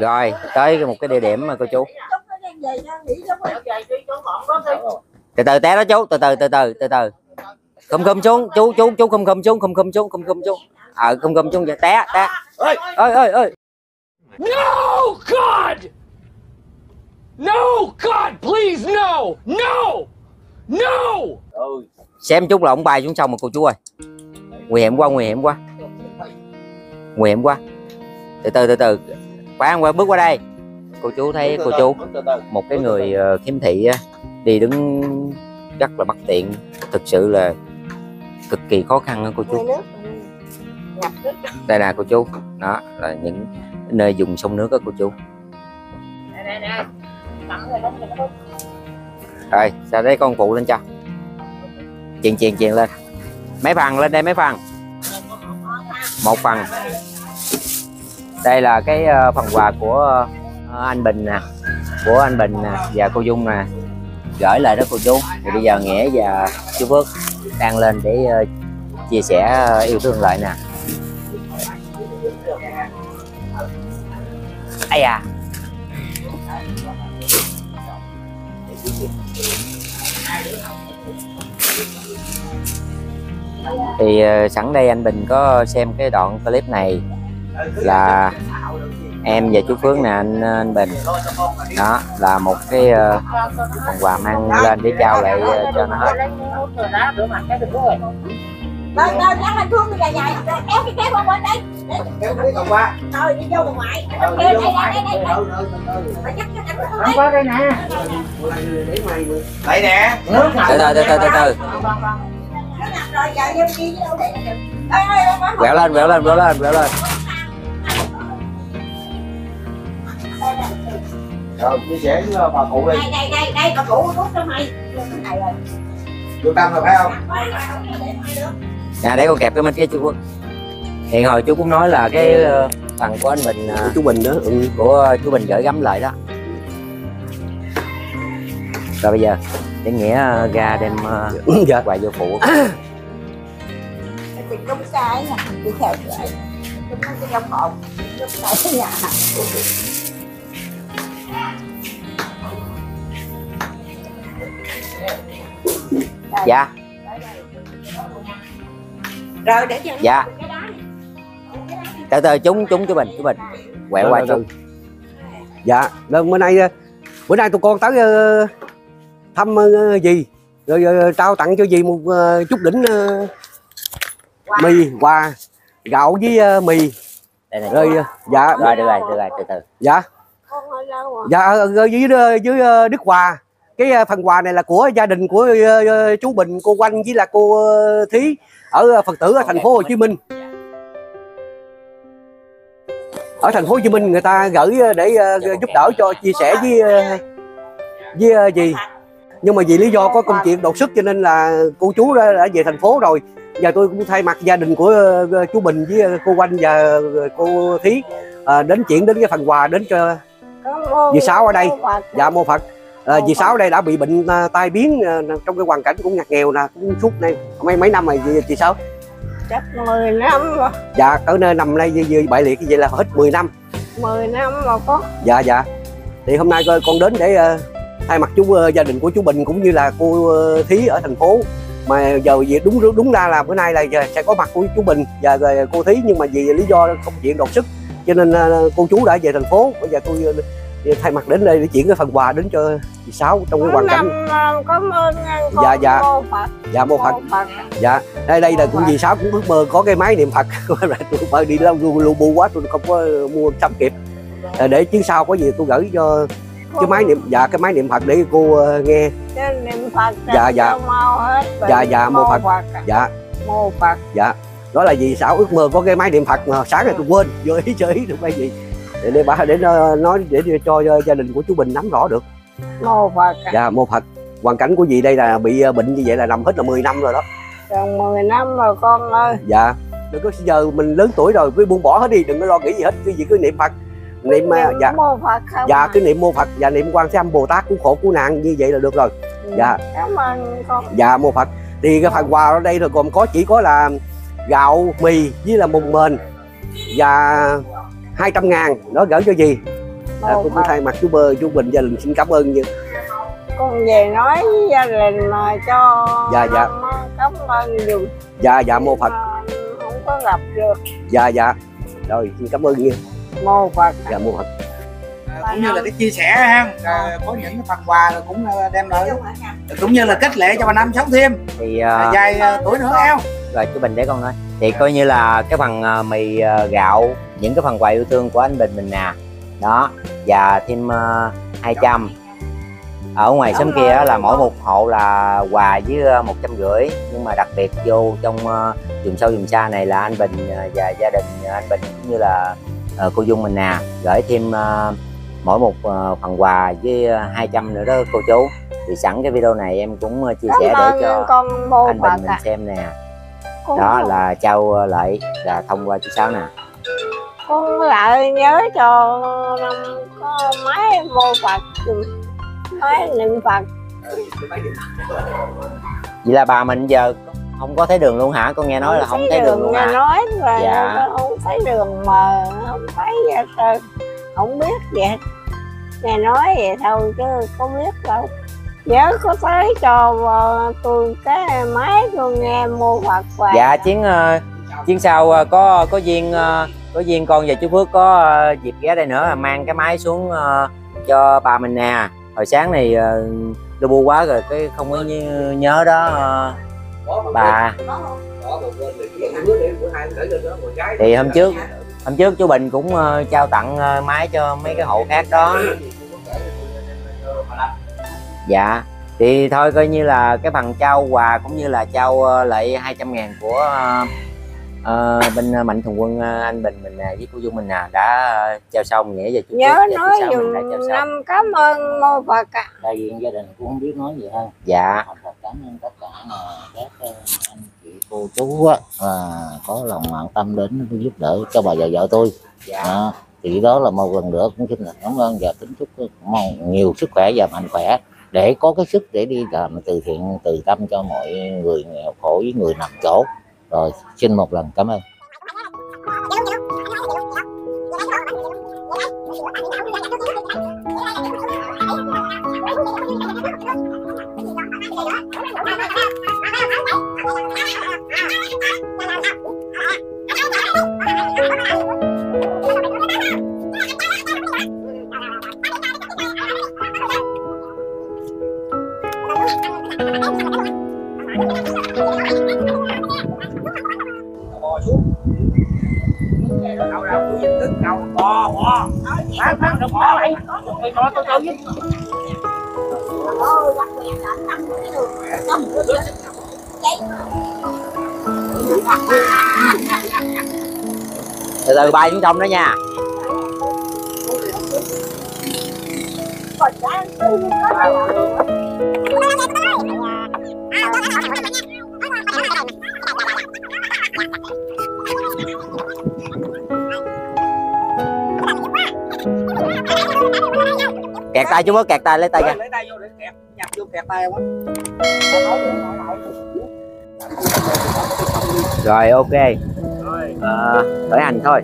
rồi tới một cái địa điểm mà cô chú. Từ từ té đó chú từ từ từ từ từ từ. Khum khum xuống chú chú chú khum khum xuống khum khum xuống khum khum xuống. Ờ khum khum xuống té té. Ơi ơi ơi ơi No, God! No, God, please, no! No! No! xem chút là ông bay xuống sông mà cô chú ơi. Nguy hiểm quá nguy hiểm quá. Nguy hiểm quá. Từ từ từ từ khoan qua bước qua đây. Cô chú thấy cô chú một cái người ờ, khiếm thị á, đi đứng rất là bất tiện. Thực sự là cực kỳ khó khăn đó cô chú. Đây nè cô chú. Đó là những nơi dùng sông nước đó cô chú. Rồi sao đấy con phụ lên cho? Chuyền chuyền chuyền lên. Mấy phần lên đây mấy phần. Một phần đây là cái ờ, phần quà của ờ, anh Bình nè, của anh Bình nè và cô Dung nè. Gửi lại đó cô chú thì bây giờ Nghĩa và chú Phước đang lên để ờ, chia sẻ yêu thương lại nè. Ai à thì sẵn đây anh Bình có xem cái đoạn clip này là em và chú Phước nè anh, anh Bình đó là một cái ờ, phần quà mang lên để trao lại ờ, cho nó hết Rồi, rồi, lên thương bây giờ dài, kéo cái kéo qua bên đây. kéo cái còn qua Rồi, đi vô ngoài. Đây, đây, đây, đây, đây, đây. Dắt nè đây nè từ từ từ từ từ từ quẹo lên quẹo lên quẹo lên quẹo lên rồi chia sẻ với bà cụ đi đây, đây, đây, đây, bà cụ thuốc cho mày. Cái vô tâm rồi phải không nè để con kẹp cái mic cái chú Phước hiện hồi chú cũng nói là cái ờ, phần của anh Bình ờ, chú Bình đó ừ. của chú Bình gửi gắm lại đó rồi bây giờ để nghĩa ờ, ra đem ờ, dạ quà vô phụ Thì đúng sai nha, đi theo vậy. Đúng cái trong hộp, đúng cái nhà. Dạ. Rồi, để cho Dạ. từ từ chúng chúng chú Bình chú Bình quẹo qua chú dạ rồi bữa nay bữa nay tụi con tới ờ, thăm ờ, gì? Rồi ờ, trao tặng cho dì một chút đỉnh ờ, mì quà gạo với mì. Đây này rồi dạ. Rồi được rồi được rồi từ từ. Dạ Con hơi lâu à. Dạ ờ, ờ, dưới ờ, dưới đức hòa. Cái phần quà này là của gia đình của chú bình cô quanh với là cô thí ở phật tử ở thành phố hồ chí minh. Ở thành phố hồ chí minh người ta gửi để ờ, giúp đỡ cho chia sẻ với với gì? Nhưng mà vì lý do có công chuyện đột xuất cho nên là cô chú đã, đã về thành phố rồi. Giờ tôi cũng thay mặt gia đình của chú bình với cô quanh và cô thí đến chuyển đến cái phần quà đến cho Dì Sáu ở đây. Dạ mô phật. À, dì sáu đây đã bị bệnh à, tai biến à, trong cái hoàn cảnh cũng ngặt nghèo nè cũng suốt nay mấy mấy năm rồi chị, chị sáu. Chắc 10 năm rồi. Dạ ở nơi nằm đây gì bại liệt như vậy là hết 10 năm. 10 năm mà có. Dạ dạ. Thì hôm nay con đến để à, thay mặt chú à, gia đình của chú bình cũng như là cô à, thí ở thành phố. Mà giờ vì đúng đúng ra là bữa nay là giờ sẽ có mặt của chú bình và rồi cô thí nhưng mà vì lý do công chuyện đột xuất cho nên cô chú đã về thành phố. Bây giờ tôi thay mặt đến đây để chuyển cái phần quà đến cho chị sáu trong cái hoàn cảnh. Cảm ơn anh con Dạ, dạ. mô Phật. Dạ mô phật. Mô Phật dạ đây đây là cũng vì sao cũng ước mơ có cái máy niệm phật. Tôi phải đi lâu lu, bu quá tôi không có mua sắm kịp. À, để chuyến sau có gì tôi gửi cho cái máy niệm dạ cái máy niệm phật để cô ờ, nghe. Niệm Phật Dạ, dạ. mau hết bệnh Dạ, dạ, mô Phật. Phật dạ. Mô Phật. Dạ. Đó là vì sao ước mơ có cái máy niệm phật mà sáng này tôi quên vô ý chơi ý được cái gì để để bà để nó- nói để cho gia đình của chú bình nắm rõ được. Mô Phật dạ mô phật. Hoàn cảnh của dì đây là bị ờ, bệnh như vậy là nằm hết là 10 năm rồi đó. Gần 10 năm rồi con ơi. Dạ. Đừng có giờ mình lớn tuổi rồi cứ buông bỏ hết đi đừng có lo nghĩ gì hết. Cái gì cứ niệm phật. Niệm ờ, niệm dạ. Mô Phật không dạ à. cứ niệm mô phật và niệm quan thế âm bồ tát cứu khổ cứu nạn như vậy là được rồi. Dạ. cảm ơn con. Dạ mô phật. Thì cái phần quà ở đây rồi còn có chỉ có là gạo mì với là mùng mền. Và 200 ngàn đó gửi cho gì? À, cũng Phật. thay mặt chú bơ chú bình gia đình xin cảm ơn như con về nói với gia đình mà cho Dạ, dạ. cảm ơn dùm dạ dạ mô phật. Mà không có gặp được. Dạ dạ. Rồi xin cảm ơn như mô phật. Dạ mô phật. Cũng như là cái chia sẻ ha. À, có những phần quà là cũng ờ, đem lại. Cũng như là kết lệ cho bà năm sống thêm. Thì à, ờ, dài ờ, tuổi nữa eo. Rồi chú bình để con nói. Thì coi như là cái phần mì gạo những cái phần quà yêu thương của anh bình mình nè. Đó và thêm uh, 200 ở ngoài xóm kia á là mỗi một hộ là quà với ờ, một trăm rưỡi. Nhưng mà đặc biệt vô trong ờ, vùng sâu vùng xa này là anh bình ờ, và gia đình anh bình cũng như là ờ, cô dung mình nè gửi thêm ờ, mỗi một ờ, phần quà với ờ, 200 nữa đó cô chú. Thì sẵn cái video này em cũng ờ, chia sẻ để cho anh bình mình xem nè. Đó là trao ờ, lại là thông qua chú sáu nè con lại nhớ cho năm có máy mô phật máy niệm phật. Vậy là bà mình giờ không có thấy đường luôn hả? Con nghe nói là không thấy đường luôn nghe hả? nói là Dạ. không thấy đường mờ không thấy gì hết không biết gì hết. Nghe nói vậy thôi chứ có biết đâu. Nhớ có tới cho ờ, tôi cái máy tôi nghe mô phật và dạ chuyến ờ, chuyến sau ờ, có có duyên ờ, có duyên con và chú phước có ờ, dịp ghé đây nữa là mang cái máy xuống ờ, cho bà mình nè. Hồi sáng này uh, lu bu quá rồi cái không có nhớ, nhớ đó ờ, bà. thì hôm trước hôm trước chú bình cũng ờ, trao tặng ờ, máy cho mấy cái hộ khác đó. Dạ. Thì thôi coi như là cái phần trao quà cũng như là trao ờ, lại 200 ngàn của ờ, ờ, bên ờ, mạnh thường quân ờ, anh bình mình nè với cô dung mình nè đã trao xong nghĩa giờ chú nhớ và nói dùm đã trao xong năm cảm ơn mô phật à. đại diện gia đình cũng không biết nói gì hơn. Dạ. Thật cảm ơn tất cả các anh chị cô chú á à, có lòng quan tâm đến giúp đỡ cho bà và vợ tôi. Dạ. À, thì đó là một lần nữa cũng xin là cảm ơn và kính chúc mong nhiều sức khỏe và mạnh khỏe. Để có cái sức để đi làm từ thiện từ tâm cho mọi người nghèo khổ với người nằm chỗ rồi xin một lần cảm ơn. Bò bò bán bán được bò lại mày bò tôi tôi giúp từ từ bay xuống trong đó nha kẹt tay chú Phước kẹt tay lấy tay ra lấy tay vô để kẹp nhập vô kẹp tay không á rồi ok. Rồi. Ờ, khởi hành thôi